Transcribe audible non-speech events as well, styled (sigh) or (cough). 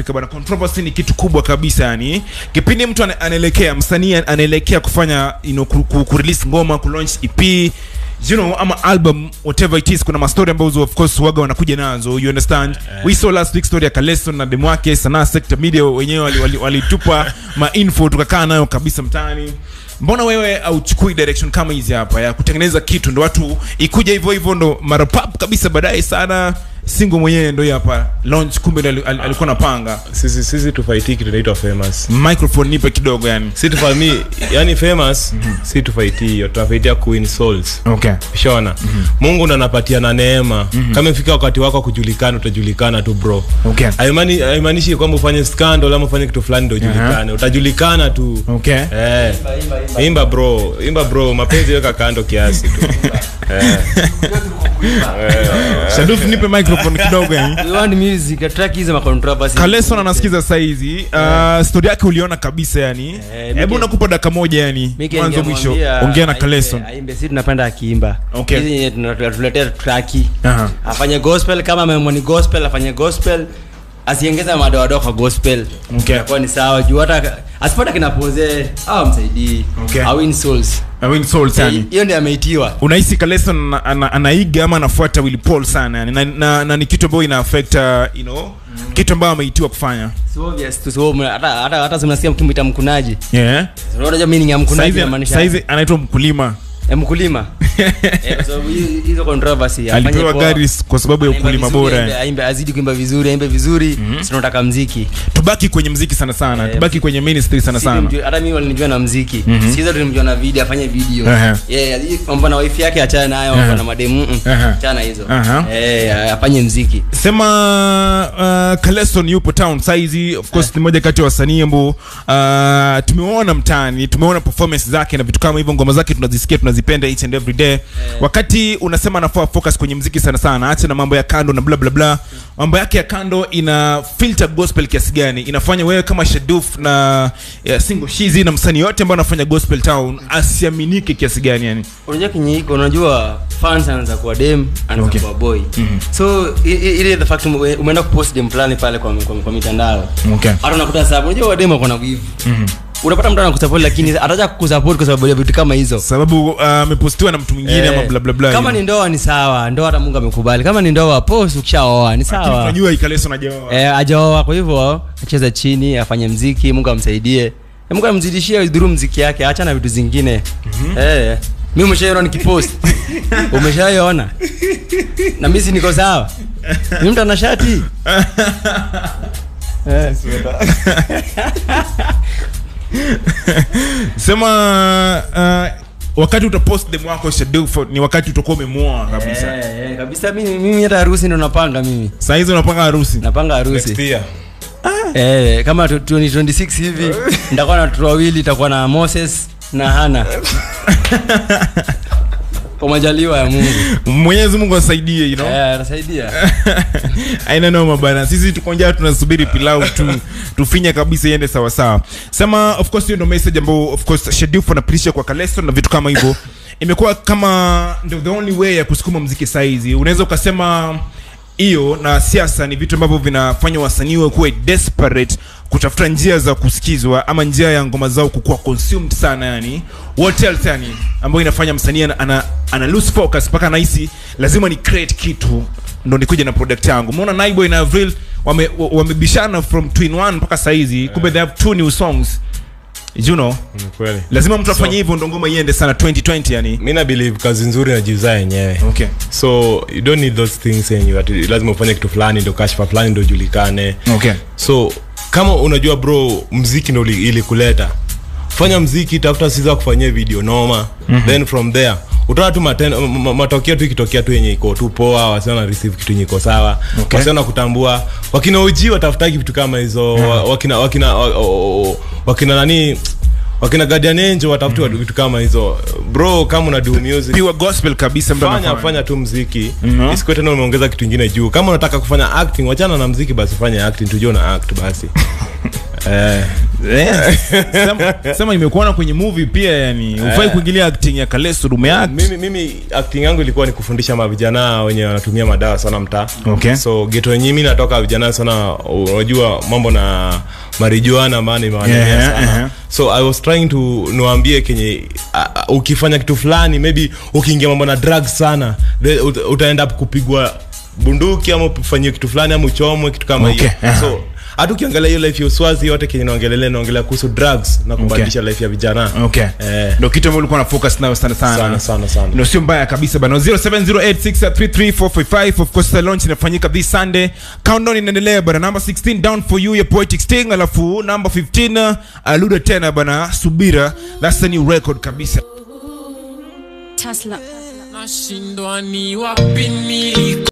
africa bana controversy ni kitu kubwa kabisa yani. Kipindi mtu anaelekea msanii anaelekea kufanya you know, ku, ku, ku release ngoma ku launch ep you know ama album whatever it is. Kuna mastori ambazo of course waga wanakuja nazo you understand? We saw last week story ya Kaleson na demo yake sanaa sector media wenyewe walitupa wali, wali (laughs) ma info tukakaa nayo kabisa mtaani. Mbona wewe auchukui direction kama hizi hapa ya kutengeneza kitu? Ndo watu ikuja hivyo hivyo ndo marapap kabisa baadaye sana singo mwenyewe ndo hapa. Launch kumbe ali- ali- alikuwa napanga sisi sisi tufaiti kitu inaitwa famous. Microphone nipe kidogo yani. Si tufami yani famous si tufaiti hiyo tunafaitia queen souls. Okay. Shona mungu ndo anapatia na neema kama ifika wakati wako kujulikana utajulikana tu bro. Okay. Haimaanishi kwamba ufanye scandal ama ufanye kitu fulani ndo ujulikane. Utajulikana tu. Okay. Eh. imba imba imba bro. Imba bro. Mapenzi weka kando kiasi tu. (laughs) Eh. Shaduf nipe microphone kidogo yani we want music track hizi ma controversy Kaleson anasikiza saizi uh, story yake uliona kabisa yani. Eh, hebu nakupa dakika moja yani mwanzo mwisho. ongea na Kaleson aimbe sisi tunapenda akiimba. Okay. hizi tunatuletea track. Afanye gospel kama ameamua ni gospel afanye gospel. Asiengeza madoadoa kwa gospel. Okay. Ni sawa. Juu hata asipata kinapozee au msaidii Okay. au win souls. Yani. hiyo ndi ameitiwa. Unahisi Kaleson ana, ana, anaiga ama anafuata Willy Paul sana yani? Na, na, na ni kitu ambayo ina affect uh, you know kitu ambayo ameitiwa kufanya. So obvious tu so hata hata hata mnasikia mkunaji. Yeah. Unajua meaning ya mkunaji saizi inamaanisha saizi anaitwa mkulima Eh, mkulima. (laughs) Eh, kwa sababu hiyo- hizo controversy alipewa gari kwa sababu ya ukulima vizuri, bora. aimbe- azidi kuimba vizuri aimbe vizuri. Mm tunataka mziki. Tubaki kwenye mziki sana sana. Eh, tubaki kwenye ministry sana sana. hata mimi walinijua na mziki. Mhm. sikiza tulimjua na video afanye video. Yeah, hii mambo na wife yake achana nayo Aha. na mademu mm, mm. Achana hizo. Eh afanye mziki. Sema uh, Kaleson yupo town. Saizi of course ni moja kati ya wasanii ambao uh, tumeona mtaani tumeona performance zake na vitu kama hivyo ngoma zake tunazisikia tunazipenda each and every day. Wakati unasema anafaa focus kwenye mziki sana sana acha na mambo ya kando na bla bla bla. Mambo yake ya kando ina filter gospel kiasi gani? Inafanya wewe kama Shaduf na ya single shizi na msanii yote ambaye anafanya gospel town asiaminike kiasi gani yani? Unajua kinyi iko unajua fans anaanza kuwa dem anaanza Okay. kuwa boy. Mm-hmm. so ile the fact umeenda kupost dem fulani pale kwa, kwa, kwa mitandao. Okay. Hata unakuta sababu unajua wadem wako na wivu unapata mtu anakusupport lakini ataja kukusupport kwa sababu ya vitu kama hizo. Sababu amepostiwa uh, na mtu mwingine Eh, ama bla bla bla kama ni ndoa ni sawa ndoa hata mungu amekubali. Kama ni ndoa post ukishaoa ni sawa. sawa ikaleso na hajaoa eh, ajaoa kwa hivyo acheza chini afanye mziki mungu amsaidie. Eh, mungu amzidishie dhuru mziki yake acha na vitu zingine. Mm-hmm. eh, mimi umeshaiona nikipost. (laughs) Umeshaiona? Na mimi si niko sawa. Mimi mtu ana shati? (laughs) Eh. (laughs) (laughs) sema uh, wakati utapost dem wako ni wakati utakuwa umemuoa kabisa. Eh, yeah, kabisa mimi mimi hata harusi ndo napanga mimi. Saa hizi unapanga harusi? Napanga Next harusi Ah. eh, kama tu- 2026 hivi (laughs) nitakuwa na watoto wawili itakuwa na moses na hana (laughs) kwa majaliwa ya mungu. Mwenyezi mungu asaidie you know? Eh, anasaidia. (laughs) Aina noma bana. Sisi tuko tukonja tunasubiri pilau tu tufinye kabisa iende sawa sawa. sema of course hiyo ndio message ambayo of course Shaduf anapitisha kwa Kaleso na vitu kama hivyo. Imekuwa kama ndio the only way ya kusukuma mziki saizi. Unaweza ukasema hiyo na siasa ni vitu ambavyo vinafanya wasanii wakuwe desperate kutafuta njia za kusikizwa ama njia ya ngoma zao kukuwa consumed sana yani what else yani ambayo inafanya msanii ana, ana, ana lose focus mpaka anahisi lazima ni create kitu ndo nikuja na product yangu. Umeona Naiboy na Avril wamebishana wame- from twin one mpaka saizi kumbe they have two new songs you know? Ni kweli. Lazima mtu afanye So- hivyo ndo ngoma iende sana 2020 yani. mimi na believe kazi nzuri najiuzaa yenyewe. Okay. So you don't need those things yenye ati lazima ufanye kitu fulani ndo kashfa fulani ndo julikane. Okay. So kama unajua bro mziki ndo ili- ilikuleta. Fanya mziki tafuta siza kufanyia video noma. Mm-hmm. then from there utaona tu maten- m- m- matokeo tu ikitokea tu yenye iko tu poa wasiona receive kitu yenye iko sawa Okay. wasiona kutambua. Wakina uji watafutaki vitu kama hizo wa- wakina wakina o, o, wa- wakina nani? Wakina guardian angel watafuti mm. vitu kama hizo. Bro kama una do music. Pure gospel kabisa mbona fanya fanya tu muziki. Mm -hmm. isikuwe tena umeongeza kitu kingine juu. Kama unataka kufanya acting wachana na muziki basi fanya acting tujue una act basi. (laughs) Eh, (laughs) sema- sema imekuona kwenye movie pia yani ufai kuingilia acting ya kaleso umeact mimi, mimi acting yangu ilikuwa ni kufundisha mavijana wenye wanatumia madawa sana mtaa Okay. so geto yenyewe mimi natoka vijana sana unajua mambo na marijuana maana imewalemea Yeah, sana yeah. so i was trying to niwaambie kenye uh, uh, ukifanya kitu fulani maybe ukiingia mambo na drugs sana utaenda kupigwa bunduki ama ufanyie kitu fulani ama uchomwe kitu kama hiyo Okay, aha. so hata ukiangalia hiyo life ya uswazi yote kenye naongelelea naongelea kuhusu drugs na kubadilisha life ya vijana. Okay. Eh. ndo kitu ambayo ulikuwa na focus nayo sana sana. Sana, sana, sana. ndo sio mbaya kabisa bana. 0708633455 of course the launch inafanyika this sunday. Countdown inaendelea bana. Number 16 down for you ya poetic sting. Alafu number 15 uh, aluda tena bana. Subira. That's the new record kabisa. Tesla. nashindwa ni wapi niliko